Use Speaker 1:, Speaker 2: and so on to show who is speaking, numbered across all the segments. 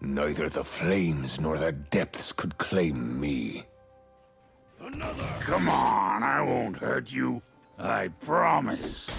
Speaker 1: Neither the flames nor the depths could claim me.
Speaker 2: Another! Come on, I won't hurt you. I promise.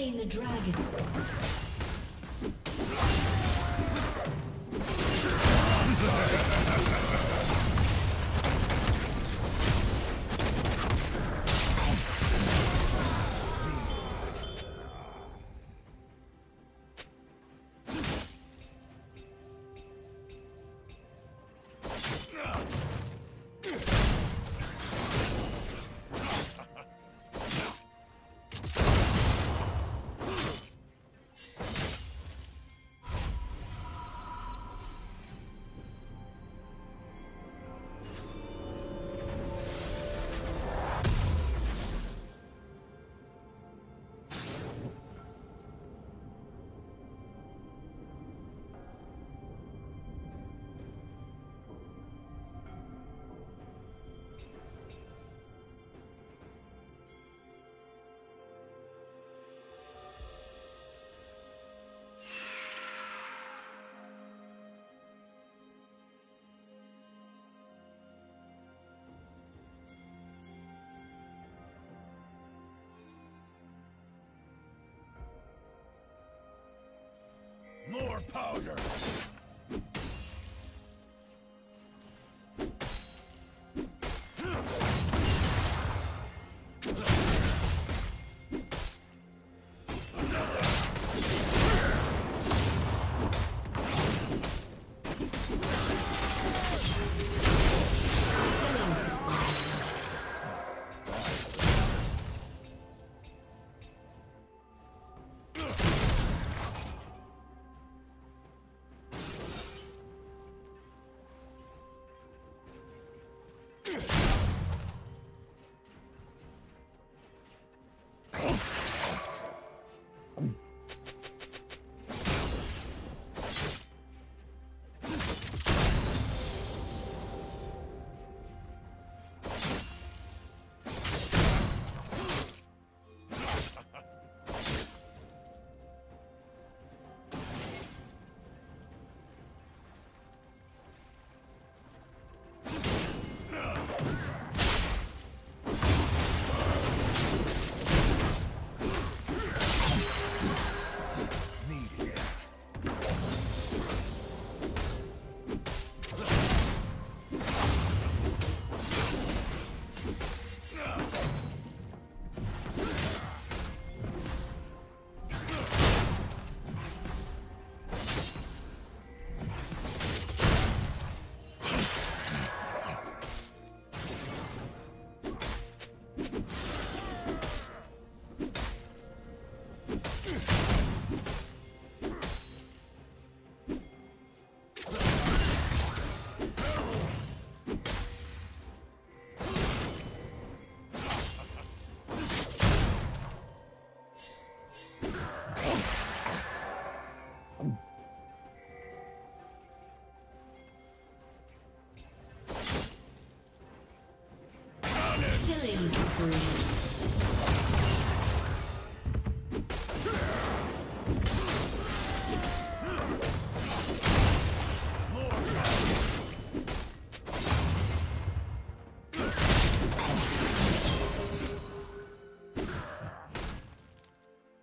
Speaker 3: Slain the dragon.
Speaker 1: Powder!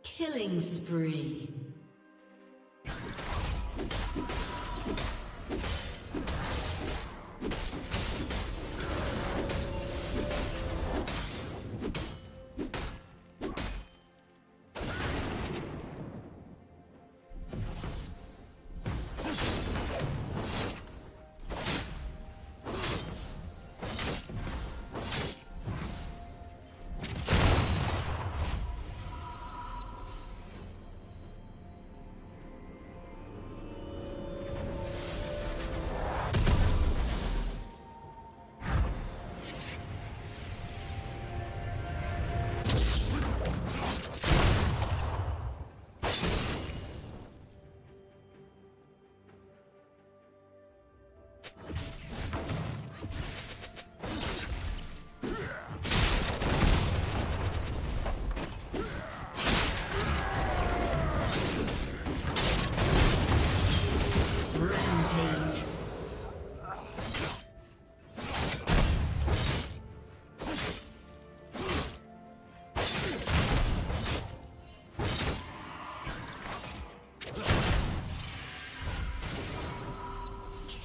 Speaker 3: Killing spree.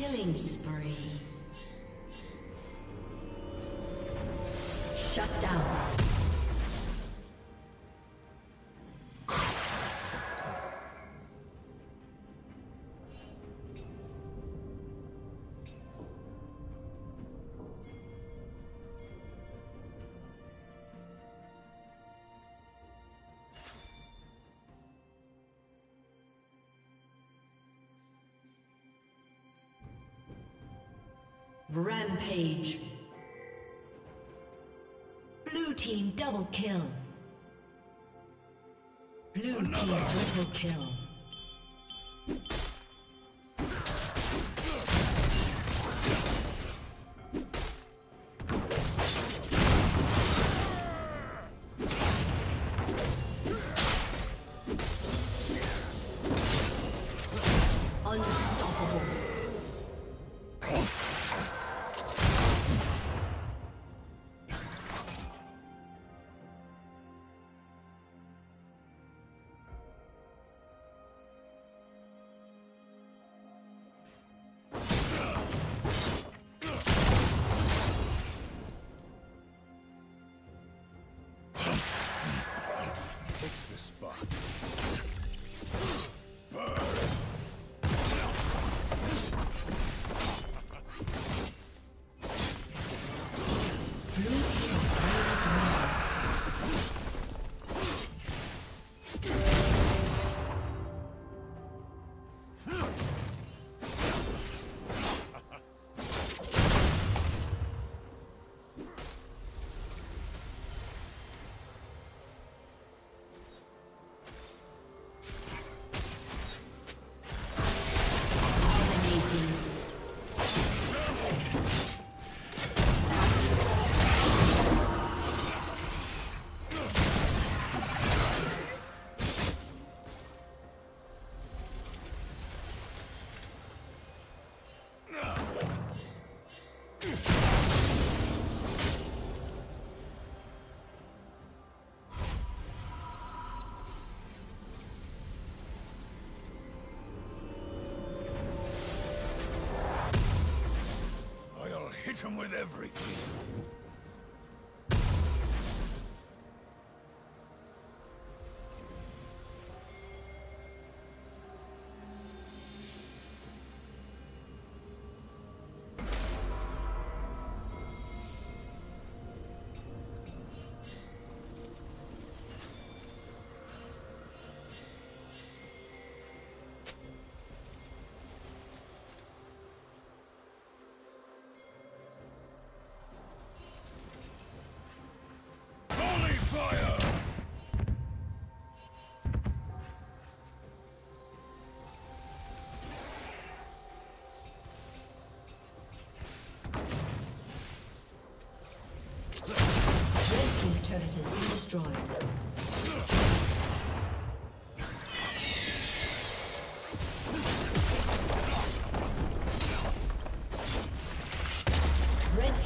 Speaker 3: Killing Rampage. Blue team double kill. Blue Another. team double kill. Unstoppable. hit him with everything.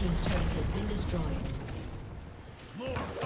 Speaker 1: team's turret has been destroyed.
Speaker 3: More.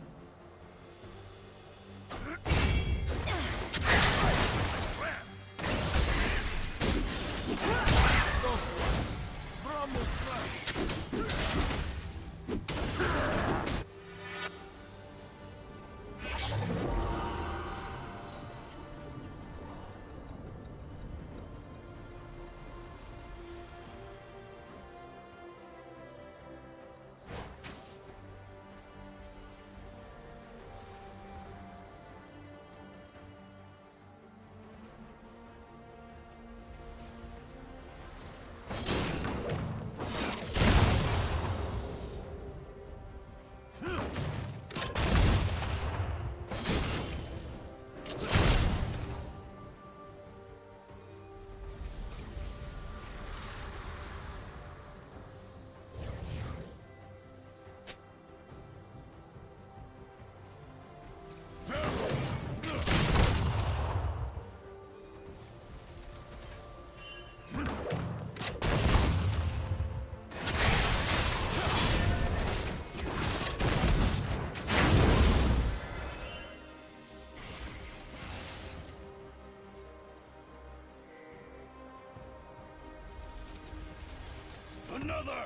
Speaker 2: another!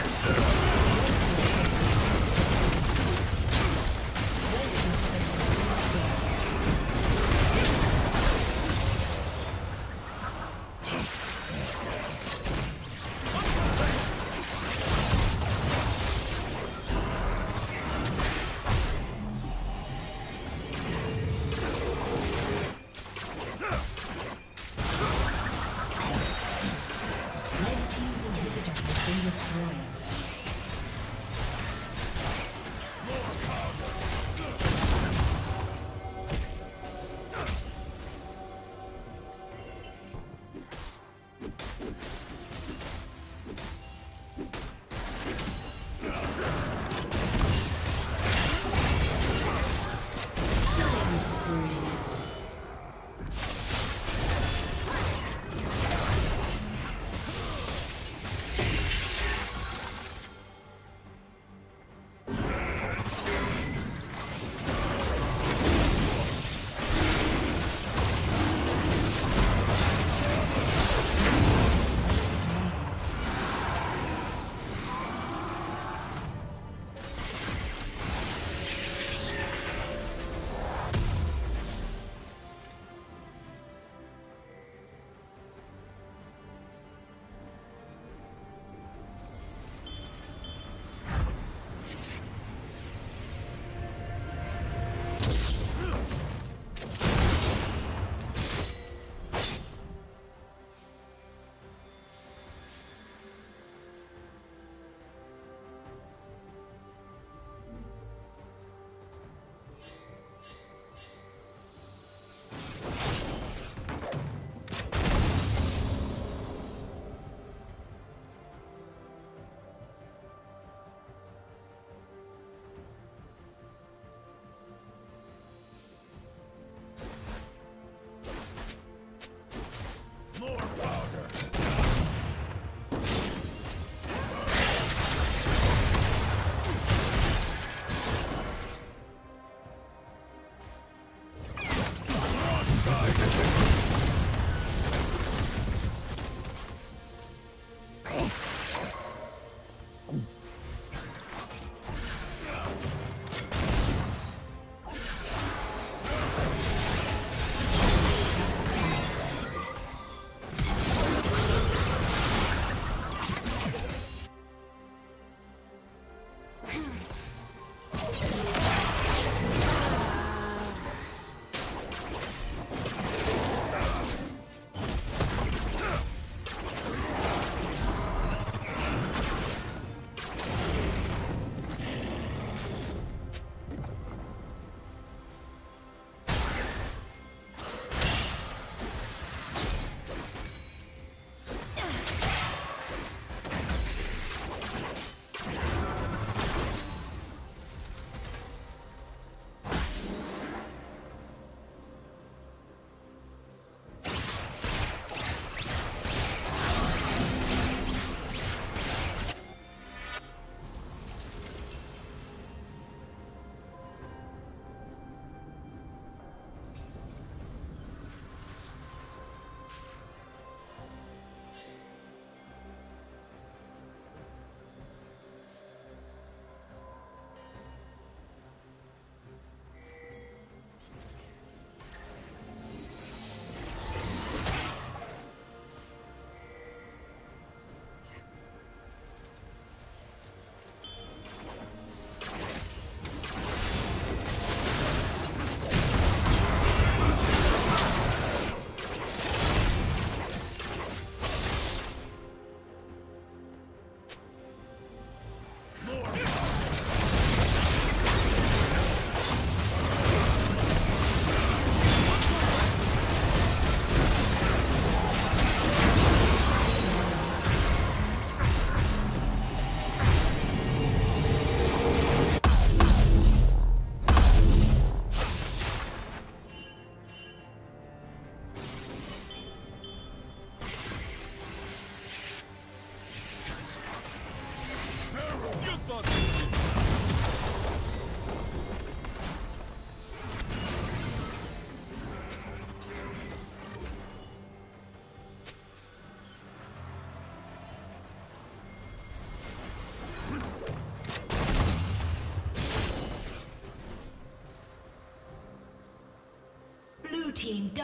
Speaker 2: Master.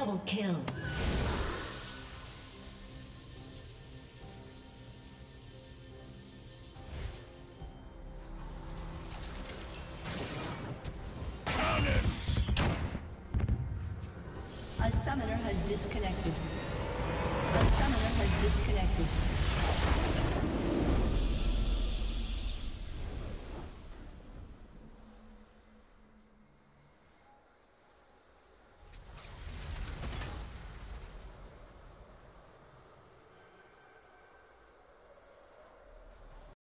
Speaker 3: Double kill.